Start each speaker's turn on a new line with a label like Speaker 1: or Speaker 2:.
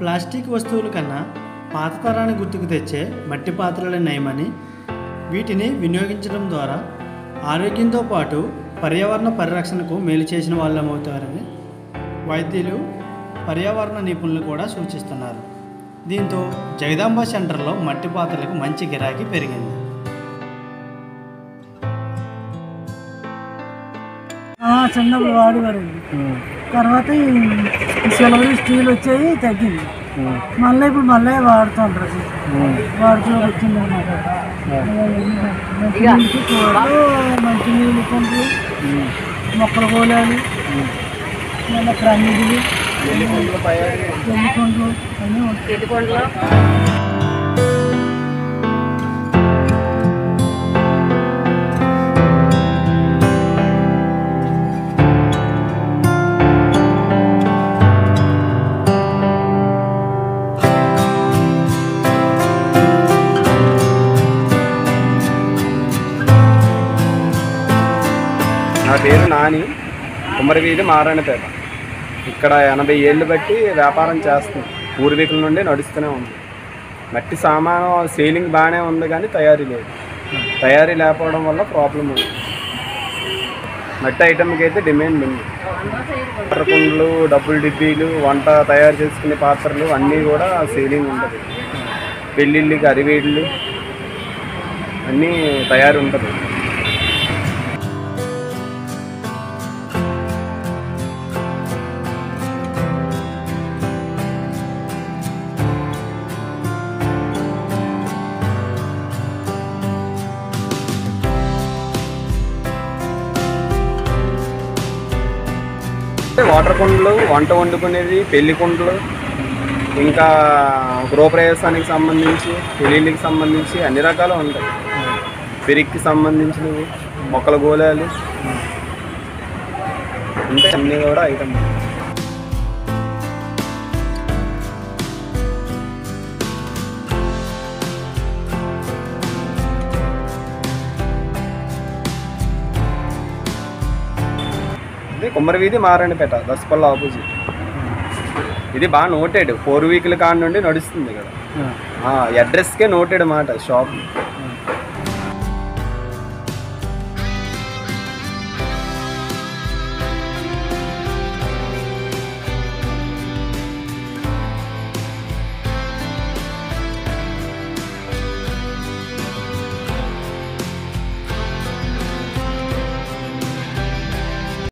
Speaker 1: Plastic వస్తువుల కన్నా పాత తరాన్ని గుర్తుకు తెచ్చే మట్టి పాత్రలే నయమని వీటిని వినియోగించడం ద్వారా ఆరోగ్యంతో పాటు పర్యావరణ పరిరక్షణకు మేలు చేసిన వాళ్ళమవుతారని వైద్యులు పర్యావరణ నిపుణులు కూడా సూచిస్తున్నారు. దీంతో జగదాంబ సెంటర్లో మట్టి పాత్రలకు మంచి గిరాకీ పెరిగింది.
Speaker 2: ఆ, చిన్నప్పుడు వాడేవారండి తర్వాత ఈ సిల్వర్ స్టీల్ వచ్చాయి తగ్గింది. మళ్ళీ ఇప్పుడు మళ్ళీ వాడుతుంటారు వాడుతూ వచ్చింది అనమాట మంచి నీళ్ళు మొక్కలు కోలాలు. మళ్ళీ ప్రమిదులు ఎల్లికొండలు అన్నీ ఉంటాయి.
Speaker 3: నా పేరు నాని. కుమ్మరివీధి వీధి ఇక్కడ ఎనభై ఏళ్ళు బట్టి వ్యాపారం చేస్తుంది పూర్వీకుల నుండి నడుస్తూనే ఉంది. మట్టి సామాను సేలింగ్ బాగానే ఉంది కానీ తయారీ లేదు. తయారీ లేకపోవడం వల్ల ప్రాబ్లం ఉంది. మట్టి ఐటమ్కి అయితే డిమాండ్ ఉంది. వాటర్ కుండలు డబ్బులు డిబ్బీలు వంట తయారు చేసుకునే పాత్రలు అన్నీ కూడా సేలింగ్ ఉంటుంది. పెళ్ళిళ్ళకి అరివేళ్ళు అన్నీ తయారు ఉంటుంది. వాటర్ కుండలు వంట వండుకునేది పెళ్ళి కుండలు ఇంకా గృహప్రవేశానికి సంబంధించి పెళ్ళిళ్ళకి సంబంధించి అన్ని రకాలు ఉంటాయి. పెరిక్కి సంబంధించినవి మొక్కల గోళాలు ఉంటాయి. అన్నీ కూడా ఐటమ్ ఇది కుమ్మరి వీధి మారాణిపేట దసపల్ల ఆపోజిట్ ఇది బాగా నోటెడ్ ఫోర్ వీక్ల కాడ నుండి నడుస్తుంది ఇక్కడ. అడ్రస్కే నోటెడ్ మాట షాప్